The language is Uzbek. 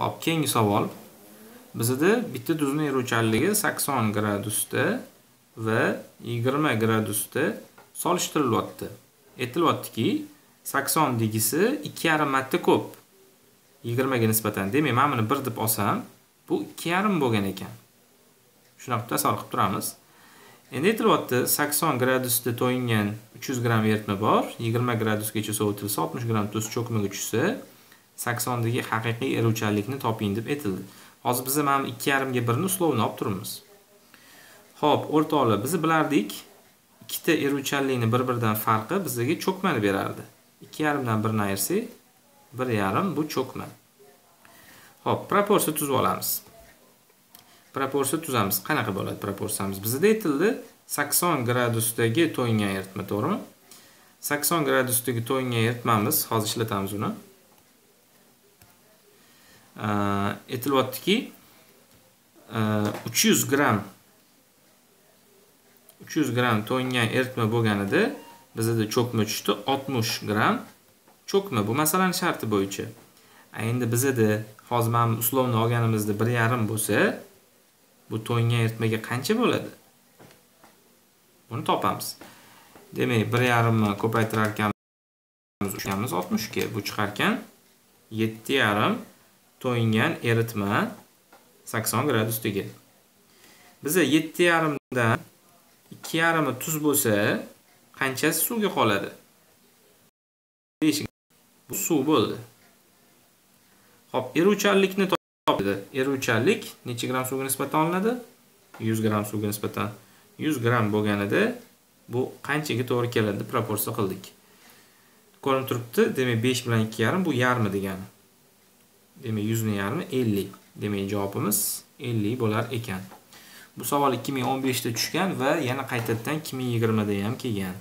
Xo'p, keyingi savol. Bizda bitta tuzning eruvchanligi 80 gradusda va 20 gradusda solishtirilyapti. Aytilyaptiki, 80 degisi 2,5 marta ko'p 20 ga nisbatan. Demak, men buni 1 deb olsam, bu 2,5 bo'lgan ekan. Shunaqa tasavvur qilib turamiz. Endi aytilyapti 80 gradusda to'yingan 300 gram eritma bor, 20 gradusgacha sovitilsa 60 gram tuz cho'kmaga tushsa 80 dagi haqiqiy eruvchanlikni toping deb aytildi. Hozir biz mana 2,5 ga 1 ni uslovini olib turibmiz. Xo'p, o'rtoqlar, biz bilardik, ikkita eruvchanlikni bir-biridan farqi bizga cho'kmani berardi. 2,5 dan 1 ni ayirsak, 1,5 bu cho'kma. Xo'p, proporsiya tuzib olamiz. Proporsiya tuzamiz. Qanaqa bo'ladi proporsiyamiz? Bizda aytildi 80 gradusdagi to'yingan eritma, to'g'rimi? 80 gradusdagi to'yingan eritmamiz, hozir ishlatamiz uni. Aytilyaptiki 300 e, gram 300 gram to'yingan eritma bo'lganida bizada cho'kma tushdi 60 gram cho'kma. Bu masalani sharti bo'yicha. Endi bizada hozir mana uslovni olganimizda 1,5 bo'lsa bu to'yingan eritmaga qancha bo'ladi? Buni topamiz. Demak 1,5 ni ko'paytirar ekanmiz 60 ga bu chiqar ekan 7,5 to'yingan eritma 80 gradusdagi. Bizda 7,5 dan 2,5 tuz bo'lsa, qanchasi suvga qoladi? Bu suv bo'ldi. Xo'p, eruvchanlikni topdi. Eruvchanlik necha gram suvga nisbatan olinadi? 100 gram suvga nisbatan 100 gram bo'lganida bu qanchaga to'g'ri keladi proporsiya qildik. Ko'rinib turibdi, demak 5 bilan 2,5 bu yarmi degani. Demek 100'ün yarımı 50. Demek cevabımız 50 bo'lar ekan. Bu savol 2015da tushgan va yana qaytadan 2020da ham kelgan.